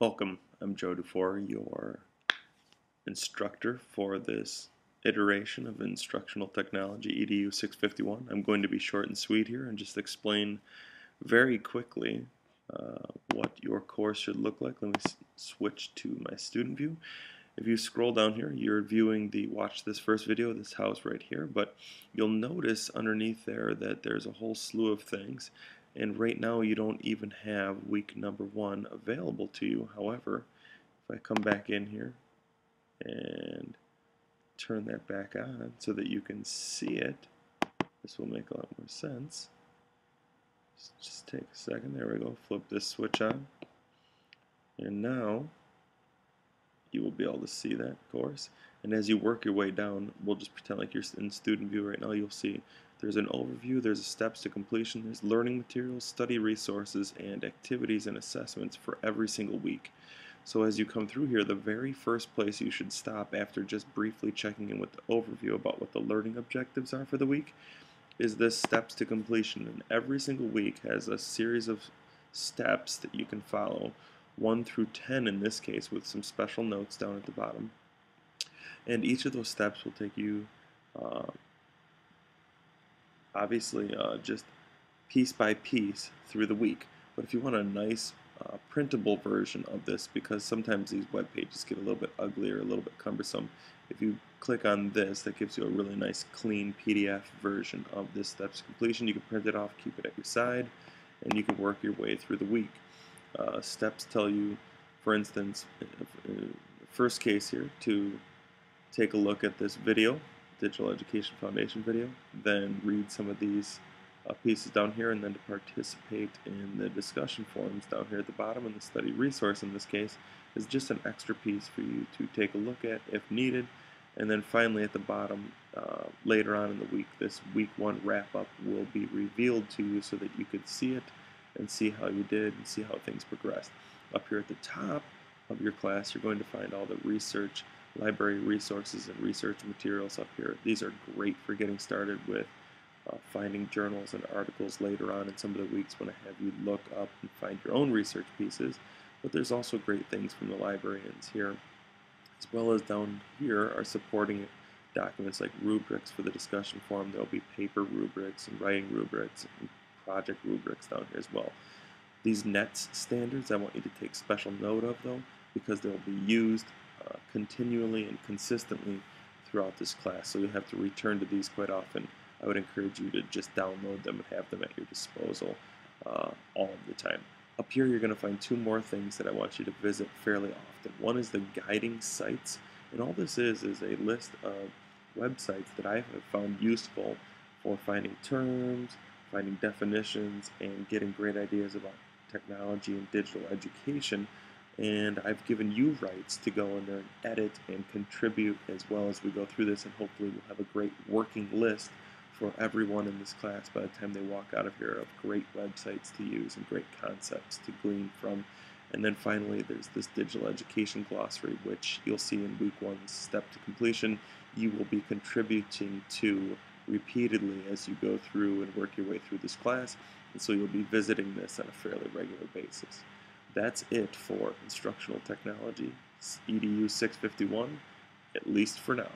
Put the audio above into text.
Welcome, I'm Joe Dufour, your instructor for this iteration of Instructional Technology EDU 651. I'm going to be short and sweet here and just explain very quickly uh, what your course should look like. Let me switch to my student view. If you scroll down here, you're viewing the watch this first video, this house right here, but you'll notice underneath there that there's a whole slew of things and right now you don't even have week number one available to you. However, if I come back in here and turn that back on so that you can see it, this will make a lot more sense. Just take a second, there we go, flip this switch on. And now you will be able to see that of course. And as you work your way down, we'll just pretend like you're in student view right now, you'll see there's an overview, there's steps to completion, there's learning materials, study resources, and activities and assessments for every single week. So as you come through here, the very first place you should stop after just briefly checking in with the overview about what the learning objectives are for the week is this steps to completion. And every single week has a series of steps that you can follow, 1 through 10 in this case, with some special notes down at the bottom. And each of those steps will take you uh, obviously uh, just piece by piece through the week. But if you want a nice uh, printable version of this, because sometimes these web pages get a little bit ugly or a little bit cumbersome, if you click on this, that gives you a really nice clean PDF version of this steps completion. You can print it off, keep it at your side, and you can work your way through the week. Uh, steps tell you, for instance, uh, first case here, to take a look at this video Digital Education Foundation video, then read some of these uh, pieces down here, and then to participate in the discussion forums down here at the bottom, and the study resource in this case is just an extra piece for you to take a look at if needed. And then finally at the bottom, uh, later on in the week, this week one wrap up will be revealed to you so that you could see it and see how you did and see how things progressed. Up here at the top of your class, you're going to find all the research library resources and research materials up here. These are great for getting started with uh, finding journals and articles later on in some of the weeks when I have you look up and find your own research pieces. But there's also great things from the librarians here. As well as down here are supporting documents like rubrics for the discussion forum. There'll be paper rubrics and writing rubrics and project rubrics down here as well. These NETS standards I want you to take special note of though because they'll be used continually and consistently throughout this class. So you have to return to these quite often. I would encourage you to just download them and have them at your disposal uh, all of the time. Up here you're going to find two more things that I want you to visit fairly often. One is the guiding sites, and all this is is a list of websites that I have found useful for finding terms, finding definitions, and getting great ideas about technology and digital education and I've given you rights to go in there and edit and contribute as well as we go through this and hopefully we'll have a great working list for everyone in this class by the time they walk out of here of great websites to use and great concepts to glean from. And then finally, there's this digital education glossary, which you'll see in week one, step to completion. You will be contributing to repeatedly as you go through and work your way through this class. And so you'll be visiting this on a fairly regular basis that's it for instructional technology, EDU 651, at least for now.